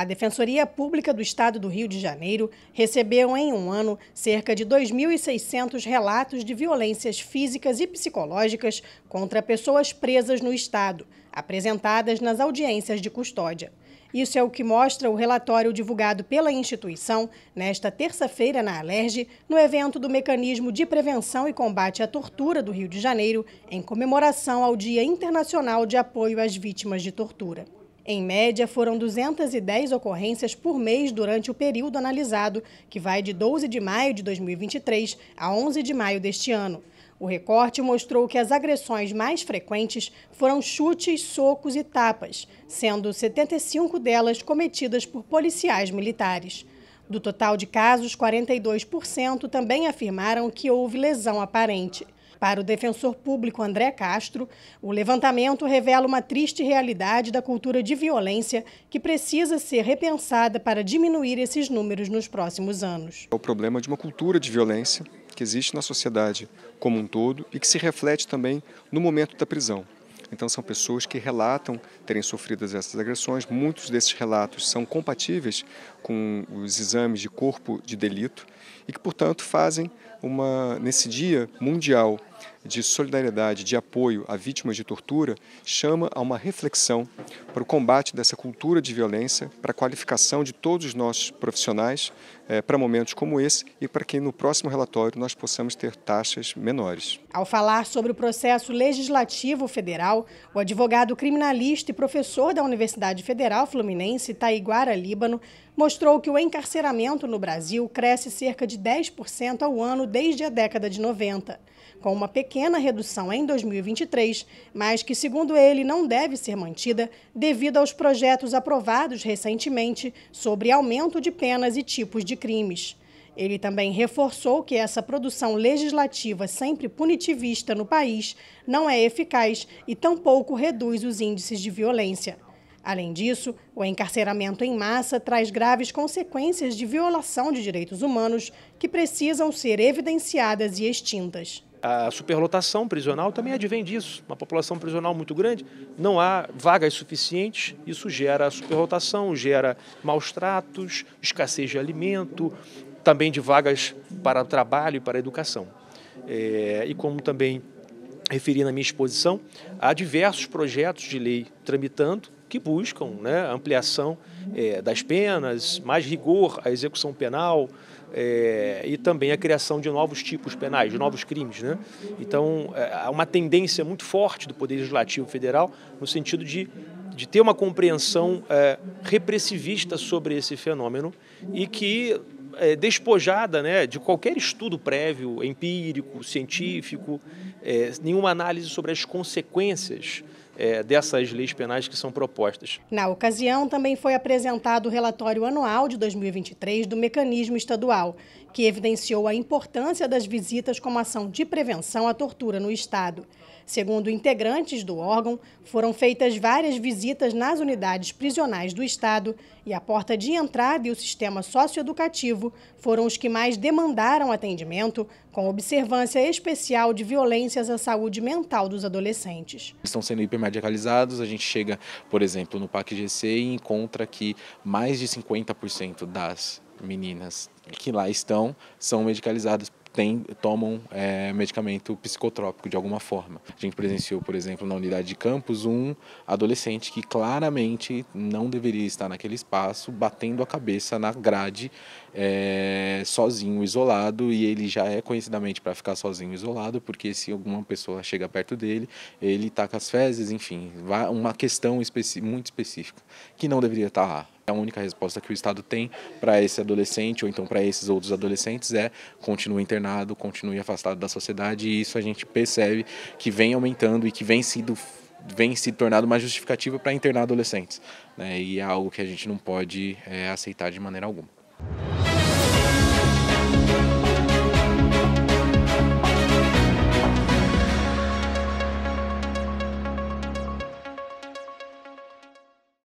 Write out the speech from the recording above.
A Defensoria Pública do Estado do Rio de Janeiro recebeu em um ano cerca de 2.600 relatos de violências físicas e psicológicas contra pessoas presas no Estado, apresentadas nas audiências de custódia. Isso é o que mostra o relatório divulgado pela instituição nesta terça-feira na Alerj, no evento do Mecanismo de Prevenção e Combate à Tortura do Rio de Janeiro, em comemoração ao Dia Internacional de Apoio às Vítimas de Tortura. Em média, foram 210 ocorrências por mês durante o período analisado, que vai de 12 de maio de 2023 a 11 de maio deste ano. O recorte mostrou que as agressões mais frequentes foram chutes, socos e tapas, sendo 75 delas cometidas por policiais militares. Do total de casos, 42% também afirmaram que houve lesão aparente. Para o defensor público André Castro, o levantamento revela uma triste realidade da cultura de violência que precisa ser repensada para diminuir esses números nos próximos anos. É o problema de uma cultura de violência que existe na sociedade como um todo e que se reflete também no momento da prisão. Então, são pessoas que relatam terem sofrido essas agressões. Muitos desses relatos são compatíveis com os exames de corpo de delito e que, portanto, fazem uma, nesse Dia Mundial de Solidariedade, de apoio a vítimas de tortura, chama a uma reflexão para o combate dessa cultura de violência, para a qualificação de todos os nossos profissionais é, para momentos como esse e para que no próximo relatório nós possamos ter taxas menores. Ao falar sobre o processo legislativo federal, o advogado criminalista e professor da Universidade Federal Fluminense, Taiguara Líbano, mostrou que o encarceramento no Brasil cresce cerca de 10% ao ano desde a década de 90, com uma pequena redução em 2023, mas que, segundo ele, não deve ser mantida devido aos projetos aprovados recentemente sobre aumento de penas e tipos de crimes. Ele também reforçou que essa produção legislativa sempre punitivista no país não é eficaz e tampouco reduz os índices de violência. Além disso, o encarceramento em massa traz graves consequências de violação de direitos humanos que precisam ser evidenciadas e extintas. A superlotação prisional também advém disso. Uma população prisional muito grande, não há vagas suficientes, isso gera superlotação, gera maus tratos, escassez de alimento, também de vagas para o trabalho e para a educação. É, e como também referi na minha exposição, há diversos projetos de lei tramitando que buscam né, ampliação é, das penas, mais rigor à execução penal é, e também a criação de novos tipos penais, de novos crimes. Né? Então, é, há uma tendência muito forte do Poder Legislativo Federal no sentido de, de ter uma compreensão é, repressivista sobre esse fenômeno e que é, despojada né, de qualquer estudo prévio, empírico, científico, é, nenhuma análise sobre as consequências é, dessas leis penais que são propostas. Na ocasião, também foi apresentado o relatório anual de 2023 do Mecanismo Estadual, que evidenciou a importância das visitas como ação de prevenção à tortura no Estado. Segundo integrantes do órgão, foram feitas várias visitas nas unidades prisionais do Estado e a porta de entrada e o sistema socioeducativo foram os que mais demandaram atendimento, com observância especial de violências à saúde mental dos adolescentes. Estão sendo hipermedicalizados, a gente chega, por exemplo, no PAC GC e encontra que mais de 50% das meninas que lá estão são medicalizadas tem, tomam é, medicamento psicotrópico de alguma forma. A gente presenciou, por exemplo, na unidade de campus, um adolescente que claramente não deveria estar naquele espaço, batendo a cabeça na grade, é, sozinho, isolado, e ele já é conhecidamente para ficar sozinho, isolado, porque se alguma pessoa chega perto dele, ele taca as fezes, enfim, uma questão especi muito específica, que não deveria estar lá. A única resposta que o Estado tem para esse adolescente ou então para esses outros adolescentes é continue internado, continue afastado da sociedade e isso a gente percebe que vem aumentando e que vem sido vem se tornado uma justificativa para internar adolescentes, né? E é algo que a gente não pode é, aceitar de maneira alguma.